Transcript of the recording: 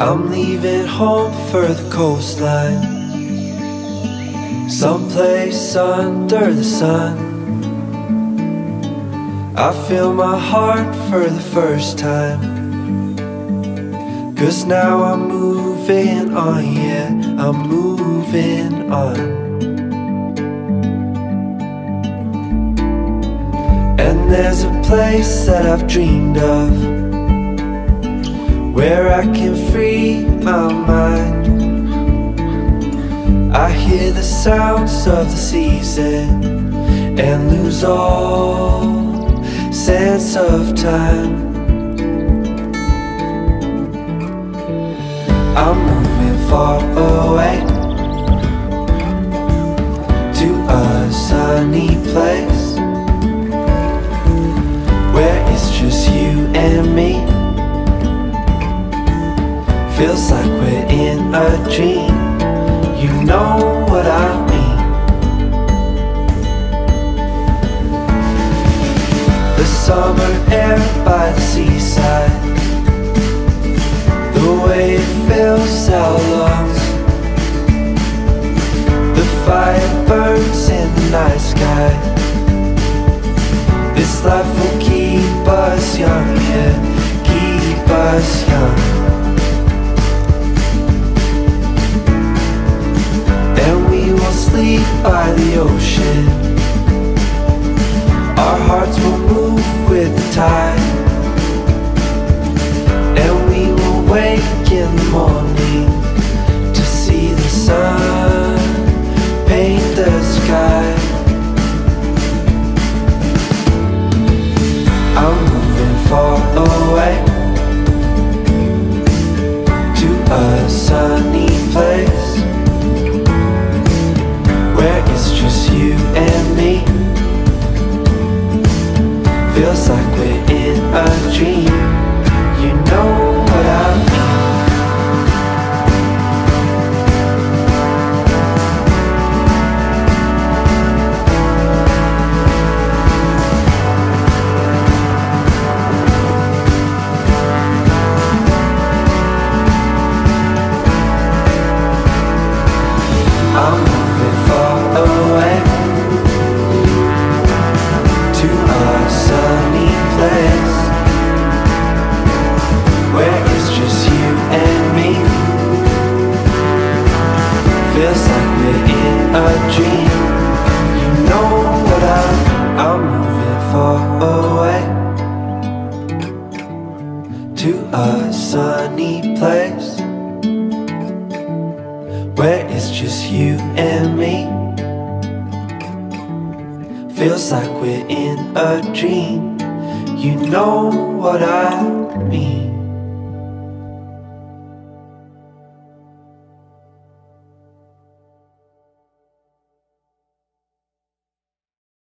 I'm leaving home for the coastline. Someplace under the sun. I feel my heart for the first time Cause now I'm moving on, yeah, I'm moving on And there's a place that I've dreamed of where I can free my mind. I hear the sounds of the season and lose all sense of time. I'm moving far away to a sunny place where it's just you and me. Feels like we're in a dream summer air by the seaside. The way it fills our lungs. The fire burns in the night sky. This life will keep us young, yeah Keep us young. And we will sleep by the ocean Feels like we're in a dream feels like we're in a dream. You know what I I'm moving far away. To a sunny place. Where it's just you and me Feels like we're in a dream. You know what I mean